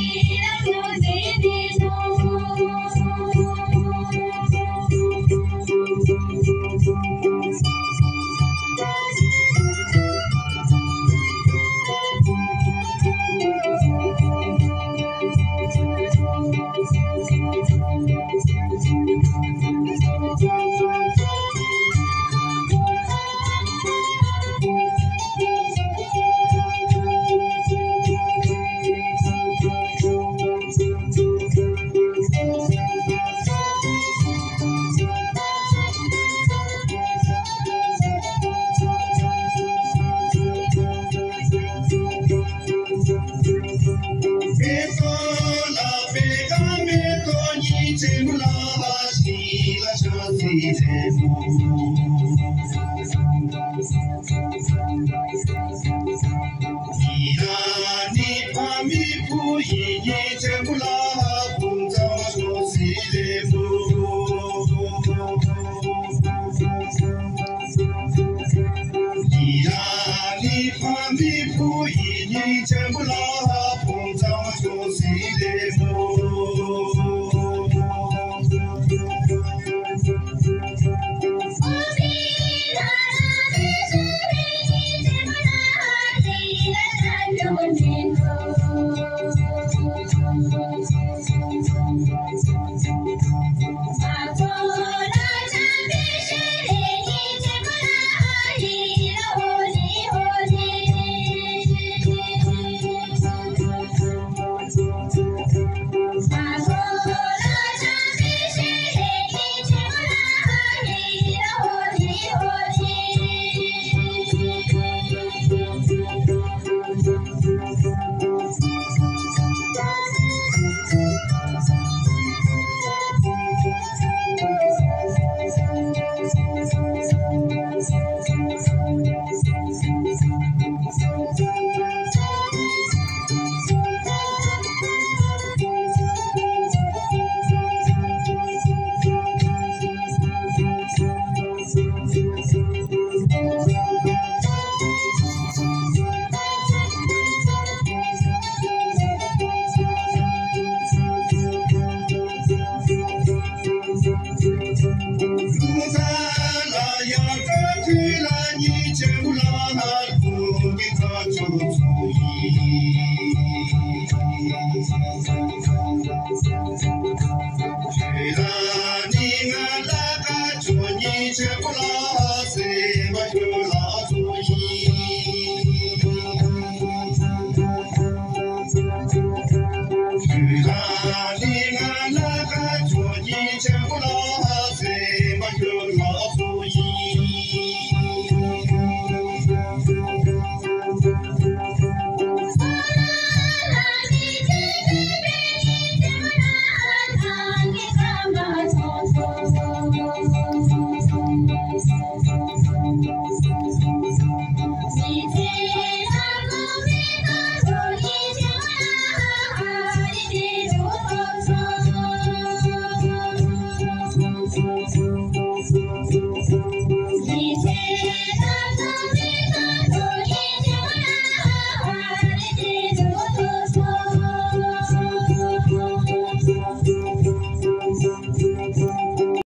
you. Irani